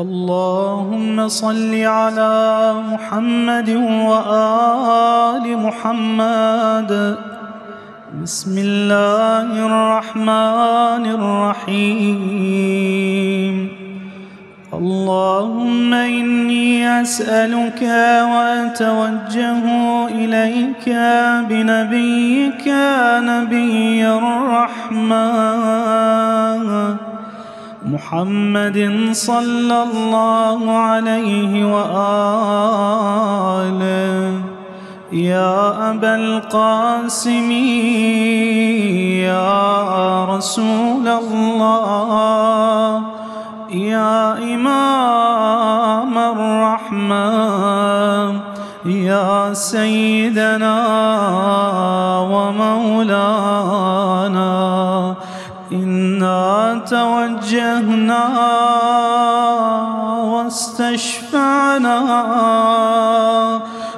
اللهم صل على محمد وآل محمد. بسم الله الرحمن الرحيم. اللهم إني أسألك وأتوجه إليك بنبيك نبي الرحمن. محمد صلى الله عليه وآله. يا أبا القاسم يا رسول الله يا إمام الرحمن يا سيدنا ومولانا. توجهنا واستشفعنا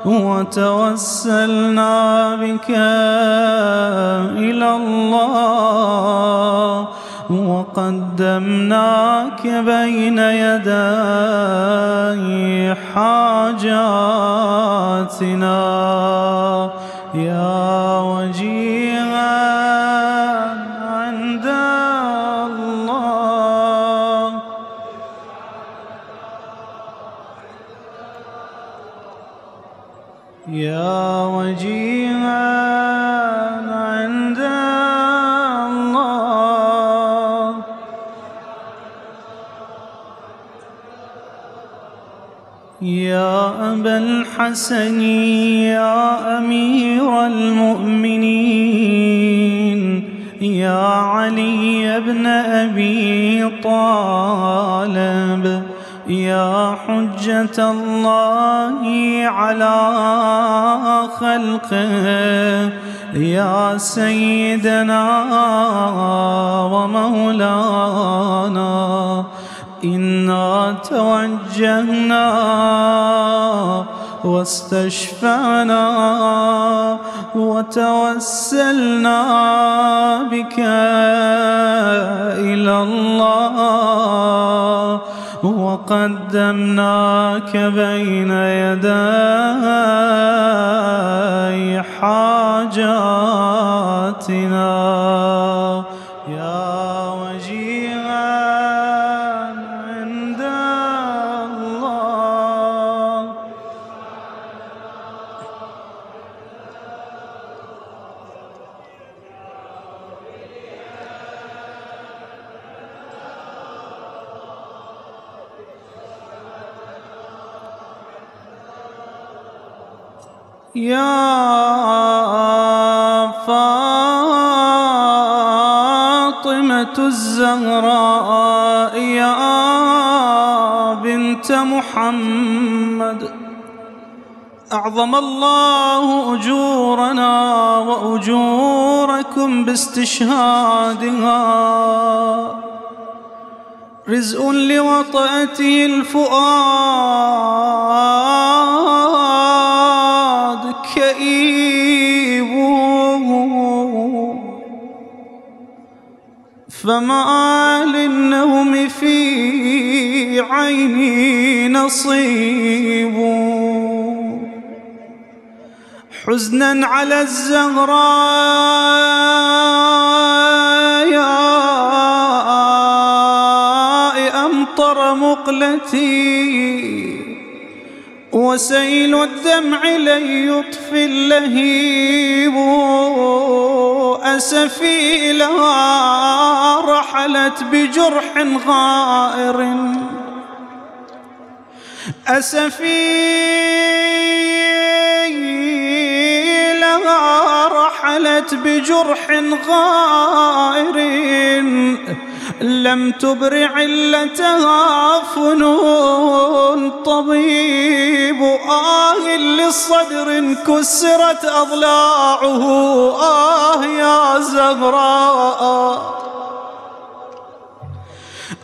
وتوسلنا بك إلى الله وقدمناك بين يدي حاجاتنا. يا يا أبا الحسن يا أمير المؤمنين يا علي بن أبي طالب يا حجة الله على خلقه يا سيدنا ومولانا. إنا توجهنا واستشفعنا وتوسلنا بك إلى الله وقدمناك بين يدي حاجاتنا. الزهراء يا بنت محمد. أعظم الله أجورنا وأجوركم باستشهادها. رزء لوطأته الفؤاد. فما للنوم في عيني نصيب. حزنا على الزهراء أمطر مقلتي. وسيل الدمع لن يطفي اللهيب أسفي لها رحلت بجرح غائر أسفي لها رحلت بجرح غائر لم تبر علتها فنون طبيب آه للصدر كسرت أضلاعه. آه يا زهراء.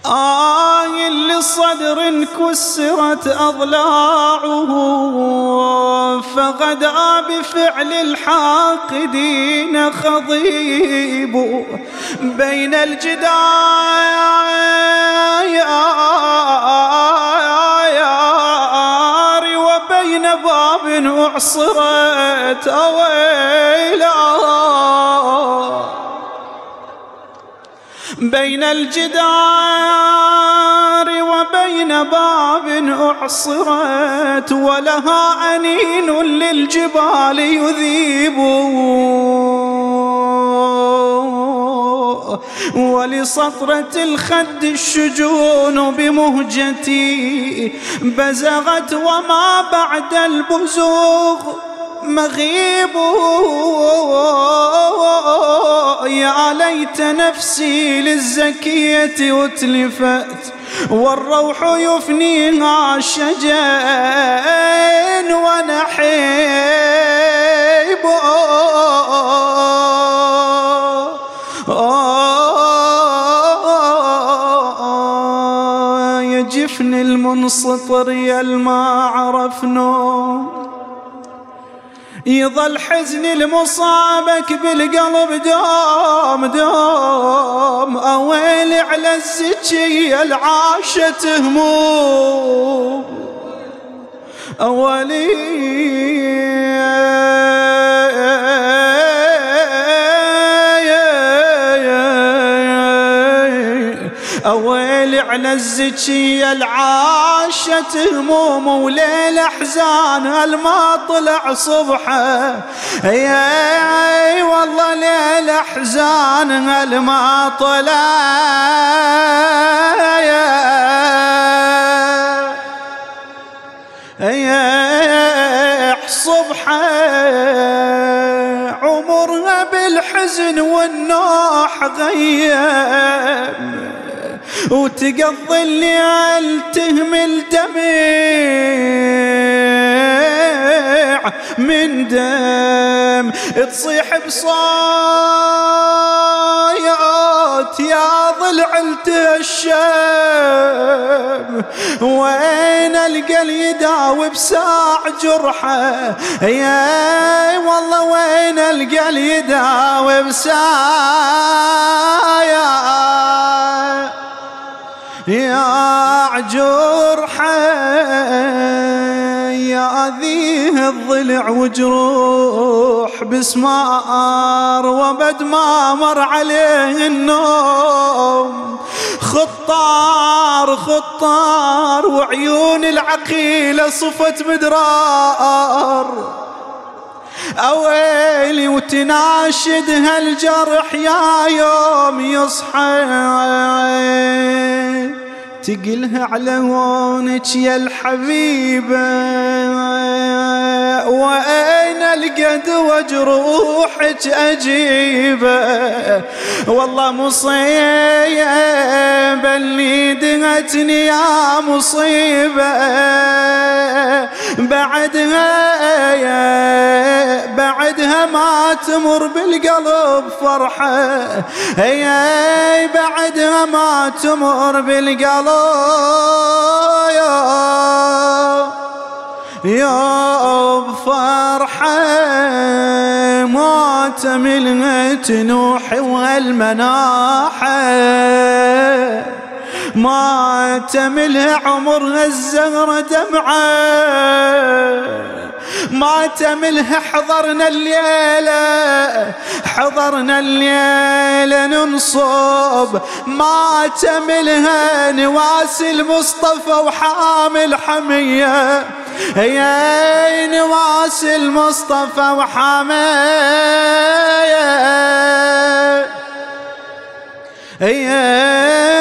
آه لصدر كسرت أضلاعه فغدا بفعل الحاقدين خضيب بين الجدار وبين باب أعصرت أويلا. بين الجدار وبين باب أعصرت ولها أنين للجبال يذيب. ولسطرة الخد الشجون بمهجتي بزغت وما بعد البزوغ. مغيب يا ليت نفسي للزكية أتلفت والروح يفنيها شجين ونحيب. يا جفن المنسطر يا ما عرف نوم يظل حزن المصابك بالقلب دوم دوم. أويل على الزكية العاشة هموم. أولي أويل. على الزكية العاشة هموم وليل أحزان ما طلع صبحه يا والله ليل أحزان ما طلع؟ يا صبحه عمرها بالحزن والنوح غيم. وتقضي الليل تهمل دمع من دم تصيح بصايات يا ضلع الشام وين ألقى يداوي بساع جرحه؟ يا والله وين ألقى يداوي بساع؟ يا عجرحة يا ذيه الضلع وجروح بسمار وبد ما مر عليه النوم. خطار خطار وعيون العقيلة صفت مدرار أويلي وتناشد هالجرح يا يوم يصحى. تقلها على هونك يا الحبيبة وأين القد وجروحك أجيبة والله مصيبة اللي دهتني يا مصيبة بعدها بعدها ما تمر بالقلب فرحة. هي بعدها ما تمر بالقلب يا يا فرحة ما تملت نوحي والمناحة. ما تملها عمرها الزهرة دمعة. ما تملها حضرنا الليلة حضرنا الليلة ننصب. ما تملها نواسي المصطفى وحامل حمية. يا نواسي المصطفى وحامية. يا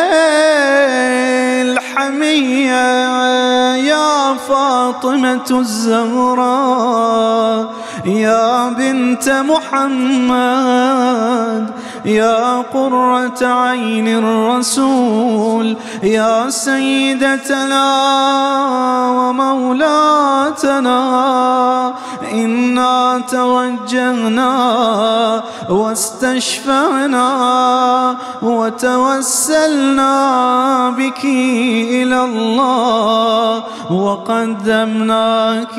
الحمية يا فاطمة الزهراء يا بنت محمد. يا قرة عين الرسول يا سيدتنا ومولاتنا إنا توجهنا واستشفعنا وتوسلنا بك إلى الله وقدمناك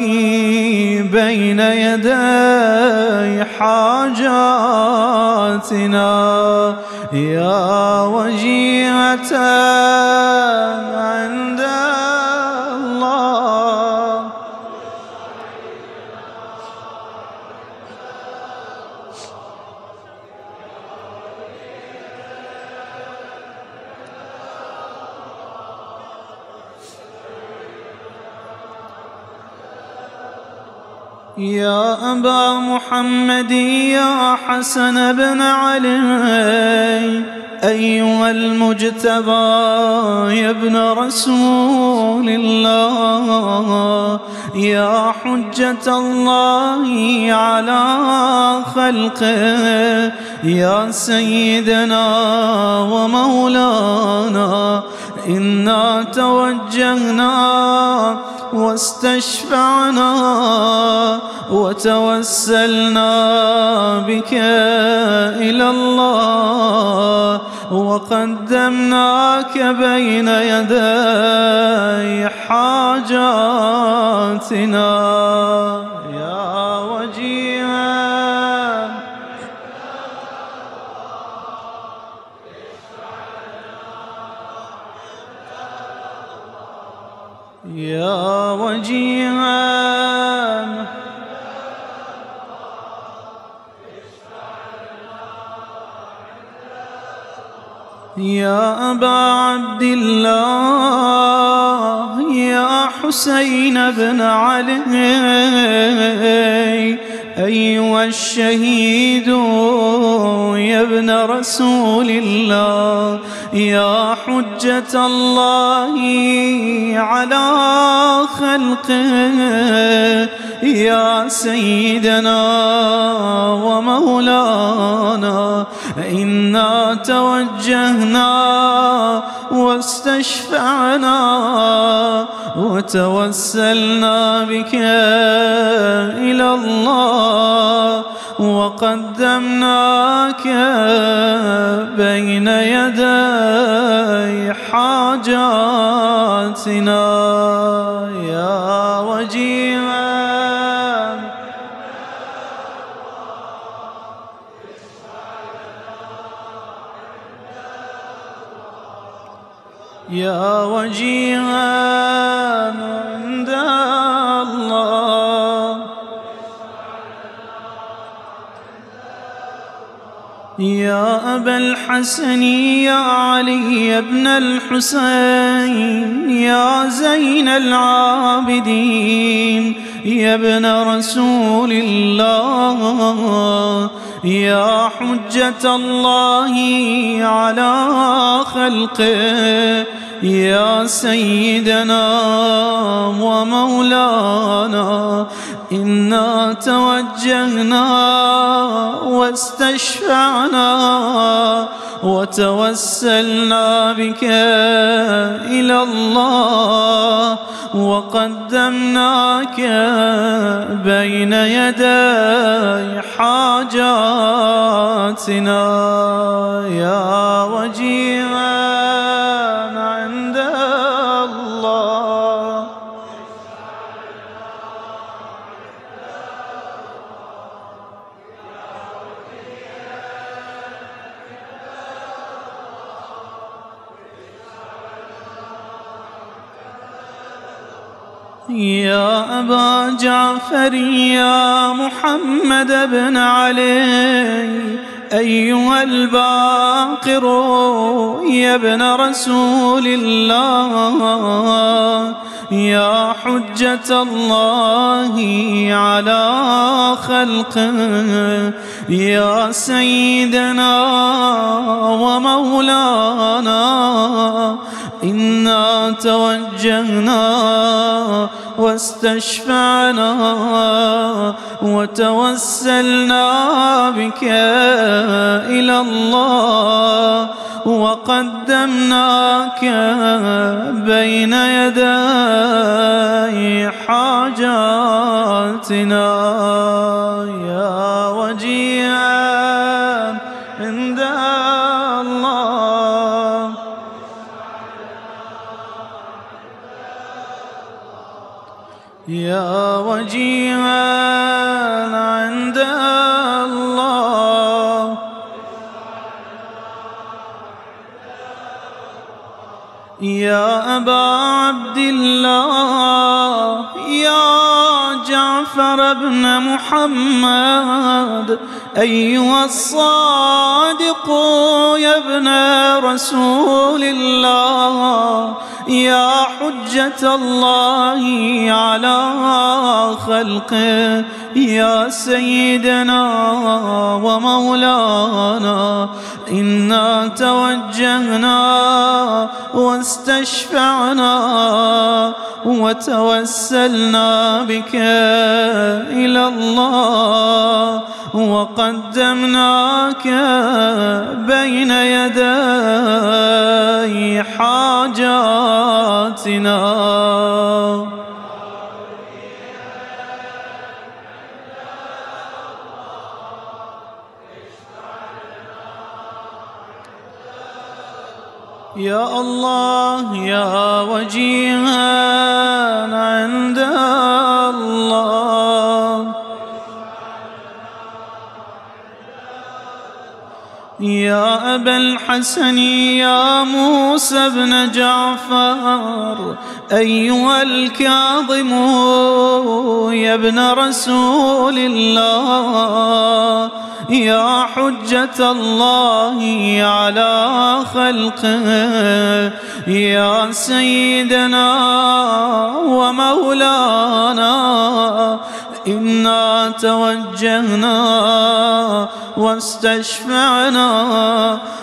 بين يدي حاجاتنا. يا وجيهة عند يا أبا محمد يا حسن بن علي أيها المجتبى يا ابن رسول الله يا حجة الله على خلقه يا سيدنا ومولانا إنا توجهنا واستشفعنا وتوسلنا بك إلى الله وقدمناك بين يدي حاجاتنا. أبا عبد الله يا حسين بن علي أيها الشهيد يا ابن رسول الله يا حجة الله على خلقه يا سيدنا ومولانا إنا توجهنا واستشفعنا وتوسلنا بك إلى الله وقدمناك بين يدي حاجاتنا. يا أبا الحسن يا علي بن الحسين يا زين العابدين يا ابن رسول الله يا حجة الله على خلقه يا سيدنا ومولانا إنا توجهنا واستشفعنا وتوسلنا بك إلى الله وقدمناك بين يدي حاجاتنا يا وجيها جعفر يا محمد بن علي أيها الباقر يا ابن رسول الله يا حجة الله على خلقه يا سيدنا ومولانا إنا توجهنا واستشفعنا وتوسلنا بك إلى الله وقدمناك بين يدي حاجاتنا. الله يا جعفر بن محمد أيها الصادق يا ابن رسول الله. يا حجة الله على خلقه يا سيدنا ومولانا إنا توجهنا واستشفعنا وتوسلنا بك إلى الله وقدمناك بين يدي حاجاتنا يا الله يا وجيها. يا أبا الحسن يا موسى بن جعفر أيها الكاظم يا ابن رسول الله يا حجة الله على خلقه يا سيدنا ومولانا إنا توجهنا واستشفعنا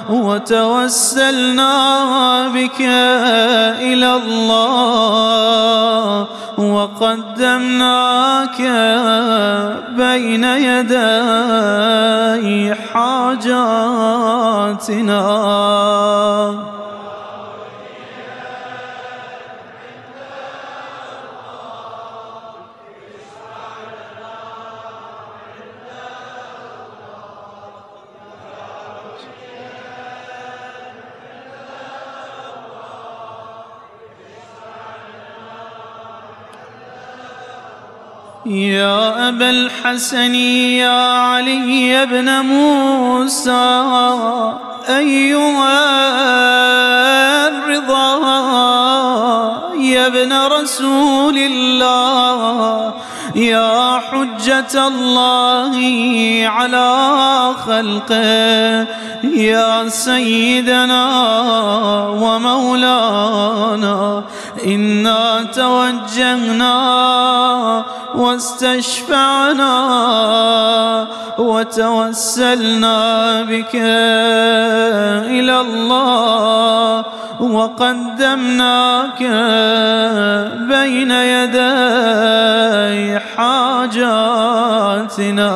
وتوسلنا بك إلى الله وقدمناك بين يدي حاجاتنا. أبا الحسن يا علي بن موسى أيها الرضا يا ابن رسول الله يا حجة الله على خلقه يا سيدنا ومولانا إنا توجهنا واستشفعنا وتوسلنا بك إلى الله وقدمناك بين يدي حاجاتنا.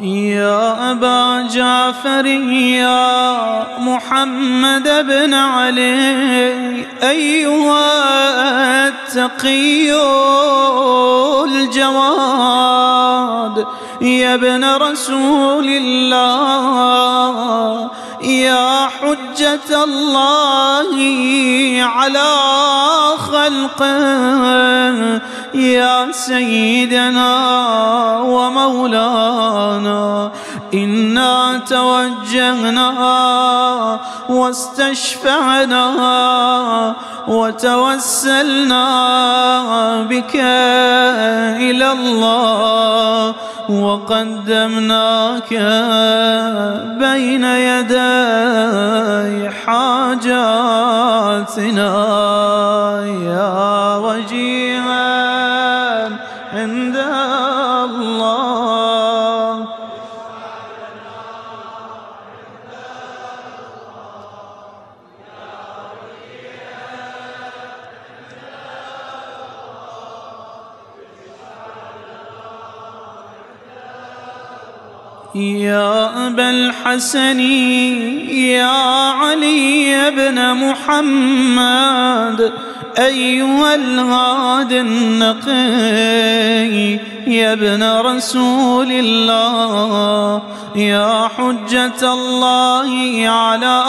يا أبا جعفر يا محمد بن علي أيها التقي الجواد يا ابن رسول الله يا حجة الله على خلقه. يا سيدنا ومولانا إنا توجهنا واستشفعنا وتوسلنا بك إلى الله وقدمناك بين يدي حاجاتنا. الحسن يا علي بن محمد أيها الغاد النقي يا ابن رسول الله يا حجة الله على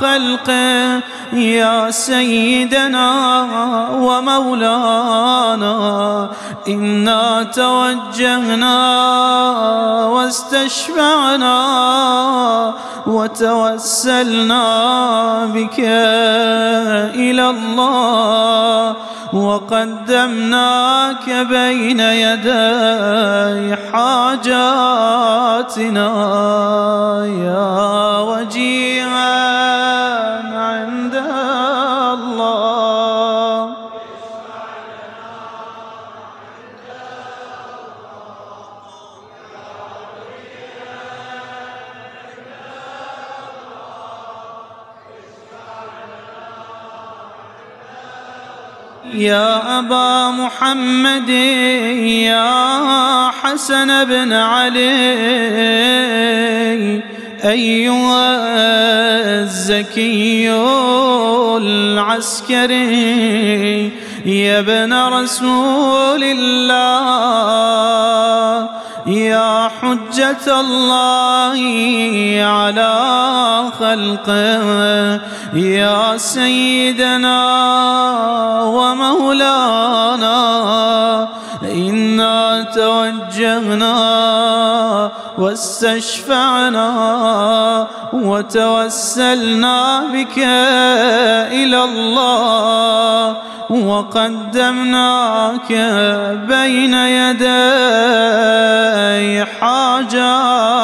خلقه يا سيدنا ومولانا إنا توجهنا واستشفعنا وتوسلنا بك إلى الله وقدمناك بين يدي حاجاتنا. محمد يا حسن بن علي أيها الزكي العسكري يا ابن رسول الله يا حجة الله على خلقه يا سيدنا توجهنا واستشفعنا وتوسلنا بك إلى الله وقدمناك بين يدي حاجاتنا.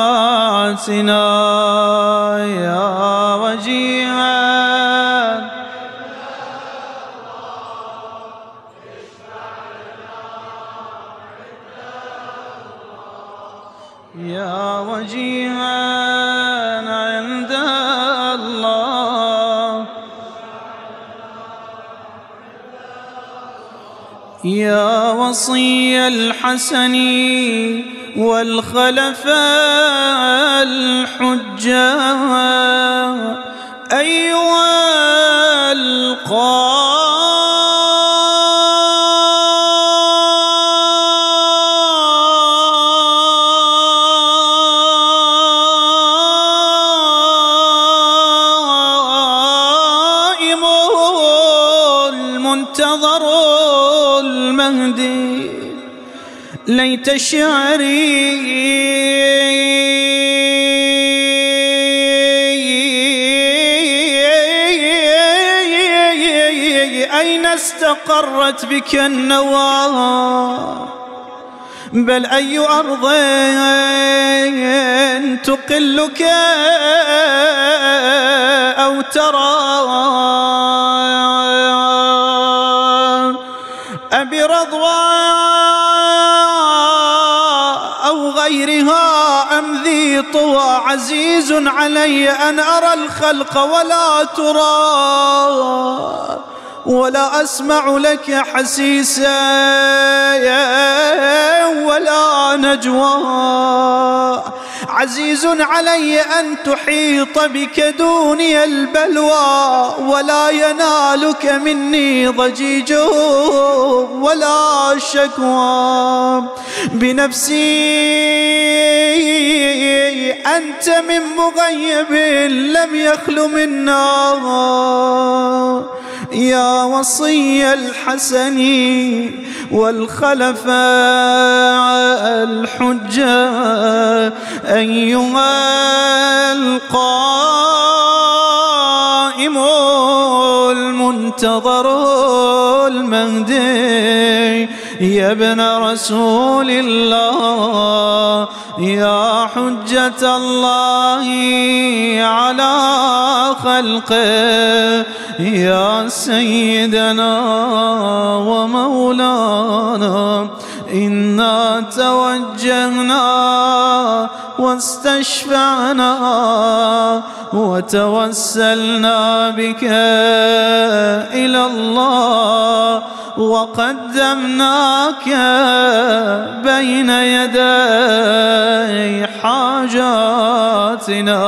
يا وصي الحسن والخلفاء الحجة ليت شعري. أين استقرت بك النوى؟ بل أي أرض تقلك أو ترى؟ أم ذي طوى عزيز علي أن أرى الخلق ولا ترى ولا أسمع لك حسيسا ولا نجوى عزيز علي أن تحيط بك دوني البلوى ولا ينالك مني ضجيج ولا شكوى. بنفسي أنت من مغيب لم يخل منا. يا وصي الحسن والخلفاء الحجة أيها القائم المنتظر المهدي يا ابن رسول الله يا حجة الله على خلقه يا سيدنا ومولانا إنا توجهنا واستشفعنا وتوسلنا بك إلى الله وقدمناك بين يدي حاجاتنا.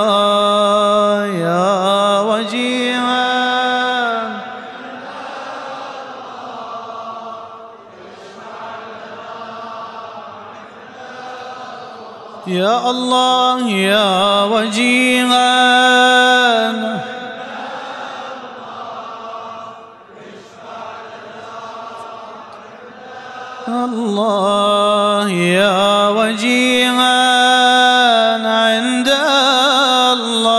الله يا وجيها الله يا وجيها عند الله.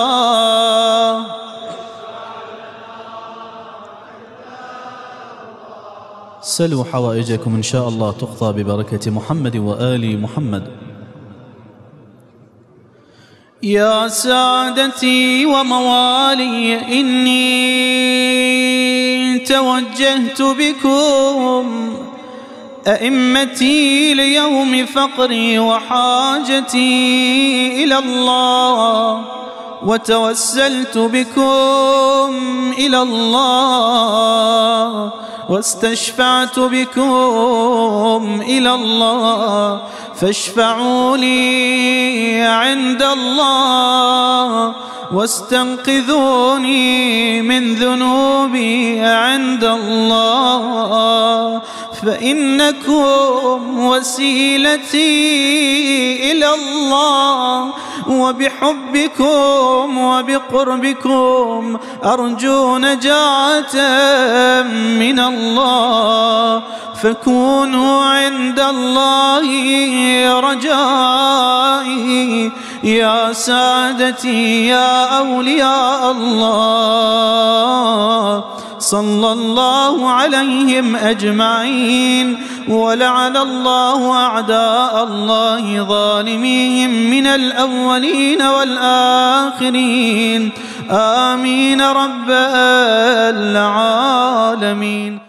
سلوا حوائجكم إن شاء الله تقضى ببركة محمد وآل محمد. يا سادتي وموالي إني توجهت بكم أئمتي ليوم فقري وحاجتي إلى الله وتوسلت بكم إلى الله واستشفعت بكم إلى الله. فاشفعوا لي عند الله واستنقذوني من ذنوبي عند الله فإنكم وسيلتي إلى الله وبحبكم وبقربكم أرجو نجاة من الله فكونوا عند الله رجائي. يا سادتي يا أولياء الله صلى الله عليهم أجمعين. ولعن الله أعداء الله ظالميهم من الأولين والآخرين. آمين رب العالمين.